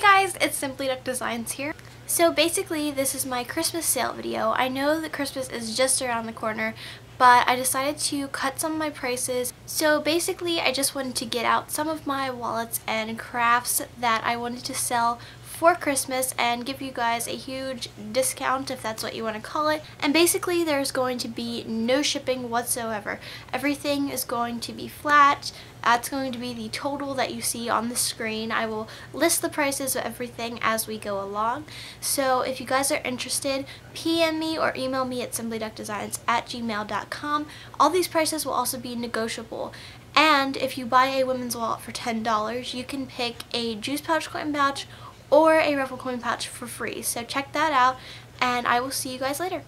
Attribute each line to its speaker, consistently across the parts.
Speaker 1: guys, it's Simply Duck Designs here. So basically, this is my Christmas sale video. I know that Christmas is just around the corner, but I decided to cut some of my prices. So basically, I just wanted to get out some of my wallets and crafts that I wanted to sell for Christmas and give you guys a huge discount if that's what you want to call it. And basically there's going to be no shipping whatsoever. Everything is going to be flat. That's going to be the total that you see on the screen. I will list the prices of everything as we go along. So if you guys are interested, PM me or email me at simplyduckdesigns at gmail.com. All these prices will also be negotiable. And if you buy a women's wallet for $10, you can pick a juice pouch coin pouch or a raffle coin pouch for free. So check that out and I will see you guys later.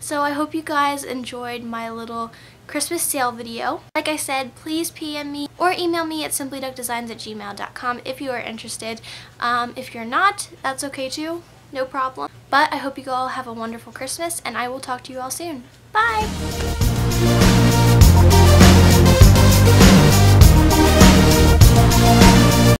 Speaker 1: So I hope you guys enjoyed my little Christmas sale video. Like I said, please PM me or email me at simplyduckdesigns at gmail.com if you are interested. Um, if you're not, that's okay too. No problem. But I hope you all have a wonderful Christmas and I will talk to you all soon. Bye!